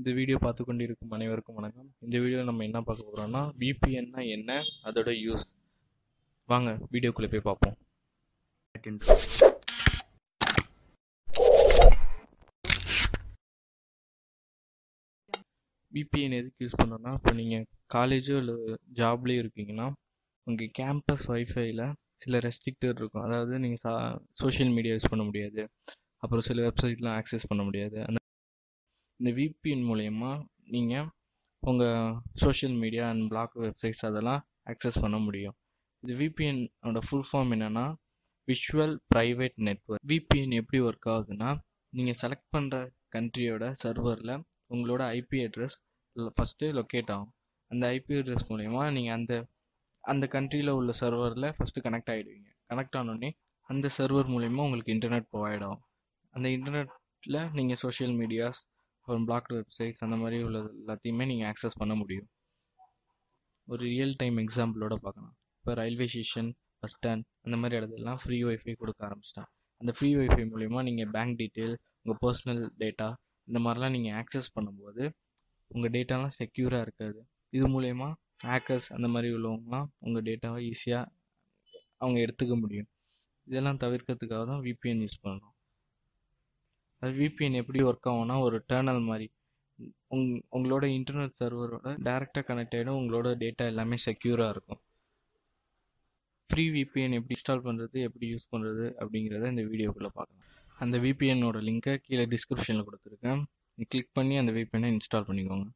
இந்த வீடியோ பார்த்து கொண்டிருக்கும் அனைவருக்கும் வணக்கம். இந்த வீடியோவில் நம்ம என்ன பார்க்க போகிறோம்னா விபிஎன்னா என்ன அதோட யூஸ் வாங்க வீடியோக்குள்ளே போய் பார்ப்போம். விபிஎன் எதுக்கு யூஸ் பண்ணோன்னா இப்போ நீங்கள் காலேஜோ இல்லை ஜாப்லேயும் இருக்கீங்கன்னா உங்கள் கேம்பஸ் ஒய்ஃபைல சில ரெஸ்ட்ரிக்டட் இருக்கும். அதாவது நீங்கள் சா சோஷியல் மீடியா யூஸ் பண்ண முடியாது. அப்புறம் சில வெப்சைட்லாம் ஆக்சஸ் பண்ண முடியாது. அந்த இந்த விபிஎன் மூலயமா நீங்கள் உங்கள் social media and block websites அதெல்லாம் ஆக்சஸ் பண்ண முடியும். இது விபிஎனோட ஃபுல் ஃபார்ம் என்னென்னா விஷுவல் ப்ரைவேட் நெட்ஒர்க் விபிஎன் எப்படி ஒர்க் ஆகுதுன்னா நீங்கள் செலக்ட் பண்ணுற கண்ட்ரியோட சர்வரில் உங்களோட ஐபி அட்ரஸ் ஃபஸ்ட்டு லொக்கேட் ஆகும். அந்த ஐபி அட்ரஸ் மூலயமா நீங்கள் அந்த அந்த கண்ட்ரியில் உள்ள சர்வரில் ஃபஸ்ட்டு கனெக்ட் ஆகிடுவீங்க கனெக்ட் ஆனோடனே அந்த சர்வர் மூலயமா உங்களுக்கு இன்டர்நெட் ப்ரொவைட் ஆகும். அந்த இன்டர்நெட்டில் நீங்கள் சோஷியல் மீடியாஸ் அப்புறம் பிளாக்டு வெப்சைட்ஸ் அந்த மாதிரி உள்ளது எல்லாத்தையுமே நீங்கள் ஆக்சஸ் பண்ண முடியும். ஒரு ரியல் டைம் எக்ஸாம்பிளோட பார்க்கலாம். இப்போ ரயில்வே ஸ்டேஷன் பஸ் ஸ்டாண்ட் அந்த மாதிரி இடத்துலலாம் ஃப்ரீ ஒய்ஃபை கொடுக்க ஆரம்பிச்சிட்டான் அந்த ஃப்ரீ ஒய்ஃபை மூலிமா நீங்கள் பேங்க் டீட்டெயில் உங்கள் பர்சனல் டேட்டா இந்த மாதிரிலாம் நீங்கள் ஆக்சஸ் பண்ணும்போது உங்கள் டேட்டாலாம் செக்யூராக இருக்காது. இது மூலயமா ஹேக்கர்ஸ் அந்த மாதிரி உள்ளவங்கலாம் உங்கள் டேட்டாவை ஈஸியாக அவங்க எடுத்துக்க முடியும். இதெல்லாம் தவிர்க்கிறதுக்காக தான் விபிஎன் யூஸ் பண்ணுறோம் அது விபிஎன் எப்படி ஒர்க் ஆகும்னா ஒரு டேர்னல் மாதிரி. உங் உங்களோட இன்டர்நெட் சர்வரோட டேரெக்டாக கனெக்ட் ஆகிடும் உங்களோட டேட்டா எல்லாமே செக்யூராக இருக்கும். ஃப்ரீ விபிஎன் எப்படி இன்ஸ்டால் பண்ணுறது எப்படி யூஸ் பண்ணுறது அப்படிங்கிறத இந்த வீடியோக்குள்ளே பார்க்கலாம். அந்த விபிஎன்னோட லிங்க்கை கீழே டிஸ்கிரிப்ஷனில் கொடுத்துருக்கேன். கிளிக் பண்ணி அந்த விபிஎனை இன்ஸ்டால் பண்ணிக்கோங்க.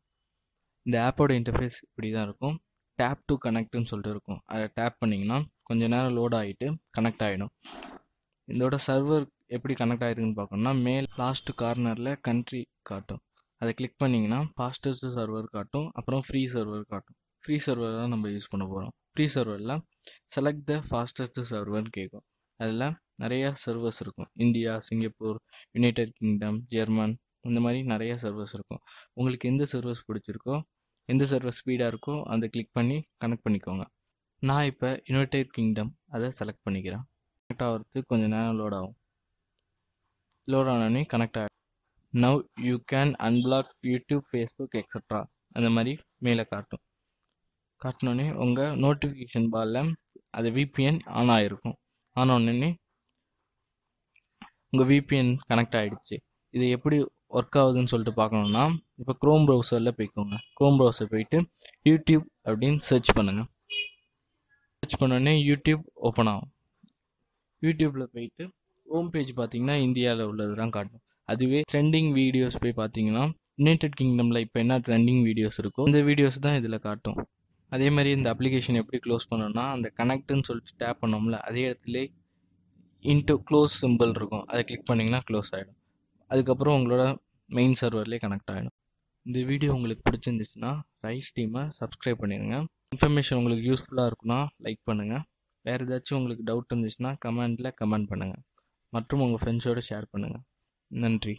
இந்த ஆப்போட இன்டர்ஃபேஸ் இப்படி தான் இருக்கும். டேப் டு கனெக்ட்னு சொல்லிட்டு இருக்கும். அதை டேப் பண்ணிங்கன்னா கொஞ்சம் நேரம் லோட் ஆகிட்டு கனெக்ட் ஆகிடும் இதோட சர்வர் எப்படி கனெக்ட் ஆகிருக்குன்னு பார்க்கணும்னா மேல் லாஸ்ட் கார்னரில் கண்ட்ரி காட்டும். அதை கிளிக் பண்ணிங்கன்னா ஃபாஸ்டஸ்ட் சர்வர் காட்டும். அப்புறம் ஃப்ரீ சர்வர் காட்டும். ஃப்ரீ சர்வர் தான் நம்ம யூஸ் பண்ண போகிறோம் ஃப்ரீ சர்வரில் செலக்ட் த ஃபாஸ்டஸ்ட் சர்வர்னு கேட்கும் அதில் நிறையா சர்வர்ஸ் இருக்கும். India Singapore United Kingdom German இந்த மாதிரி நிறையா சர்வர்ஸ் இருக்கும். உங்களுக்கு எந்த சர்வர்ஸ் பிடிச்சிருக்கோ எந்த சர்வர் ஸ்பீடாக இருக்கோ அதை கிளிக் பண்ணி கனெக்ட் பண்ணிக்கோங்க. நான் இப்போ யுனைடெட் கிங்டம் அதை செலக்ட் பண்ணிக்கிறேன். கனெக்ட் ஆகிறதுக்கு கொஞ்சம் நேரம் லோட் ஆகும். லோட் ஆனோடனே கனெக்ட் ஆகிடும் now you can unblock YouTube Facebook extra அந்த மாதிரி மேலே காட்டும். காட்டினோடனே உங்கள் நோட்டிஃபிகேஷன் பாலில் அது விபிஎன் ஆன் ஆகிருக்கும் ஆன் ஆனோடனே உங்கள் விபிஎன் கனெக்ட் ஆகிடுச்சு இது எப்படி ஒர்க் ஆகுதுன்னு சொல்லிட்டு பார்க்கணுன்னா இப்போ க்ரோம் ப்ரௌசரில் போய்க்கோங்க. க்ரோம் ப்ரௌசர் போயிட்டு யூடியூப் அப்படின்னு சர்ச் பண்ணுங்கள் சர்ச் பண்ணோடனே யூடியூப் ஓப்பன் ஆகும். யூடியூப்பில் போயிட்டு ஹோம் பேஜ் பார்த்தீங்கன்னா இந்தியாவில் உள்ளது தான் காட்டும். அதுவே ட்ரெண்டிங் வீடியோஸ் போய் பார்த்தீங்கன்னா யுனைடெட் கிங்டமில் இப்போ என்ன ட்ரெண்டிங் வீடியோஸ் இருக்கோ இந்த வீடியோஸ் தான் இதில் காட்டும். அதே மாதிரி இந்த அப்ளிகேஷன் எப்படி க்ளோஸ் பண்ணோம்னா அந்த கனெக்ட்னு சொல்லிட்டு டேப் பண்ணோம்ல அதே இடத்துல இன்ட்டு க்ளோஸ் சிம்பிள் இருக்கும். அதை கிளிக் பண்ணிங்கன்னா க்ளோஸ் ஆகிடும் அதுக்கப்புறம் உங்களோட மெயின் சர்வர்லேயே கனெக்ட் ஆகிடும் இந்த வீடியோ உங்களுக்கு பிடிச்சிருந்துச்சுன்னா ரைஸ் டீமை சப்ஸ்கிரைப் பண்ணிடுங்க இன்ஃபர்மேஷன் உங்களுக்கு யூஸ்ஃபுல்லாக இருக்குன்னா லைக் பண்ணுங்கள் வேறு ஏதாச்சும் உங்களுக்கு டவுட் இருந்துச்சுன்னா கமெண்டில் கமெண்ட் பண்ணுங்கள் மற்றும் உங்கள் ஃப்ரெண்ட்ஸோடு ஷேர் பண்ணுங்கள் நன்றி.